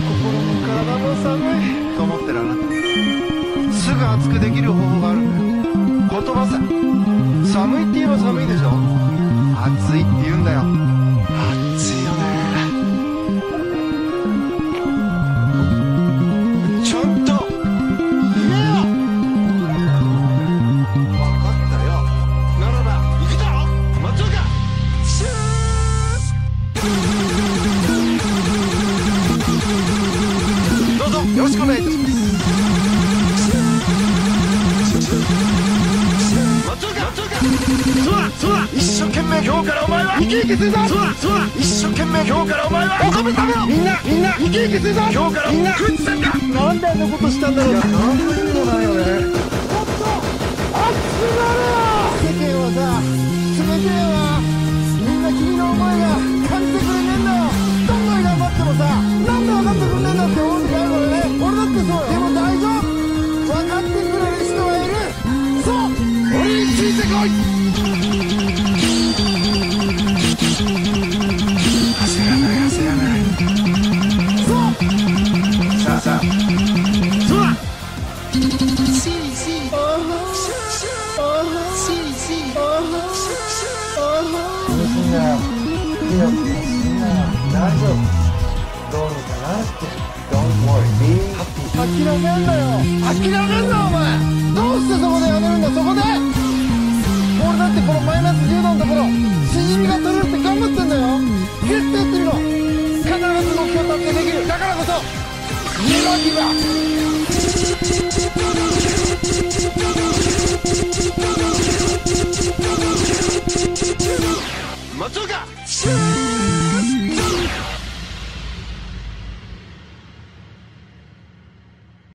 心も体も寒い。と思ってるあなたすぐ熱くできる方法があるんだよ。言葉さ寒いって言えば寒いでしょ。暑いって言うんだよ。よろしくお願いいたします。一生懸命今日からお前は生き生きす。るぞそうだそうだ一生懸命今日からお前はお米食べろみんなみんな生き生きす。るぞ今日からみんな食ってんだなんであんなことしたんだろういや何の意味もないよねもっと熱くなれよ世間はさ冷てえわみんな君の思いが諦めんなよ諦めんなお前どうしてそこでやめるんだそこで俺だってこのマイナス10度のところしじみが取れるって頑張ってんだよギュッてやってみろ必ず目標達成できるだからこそ松岡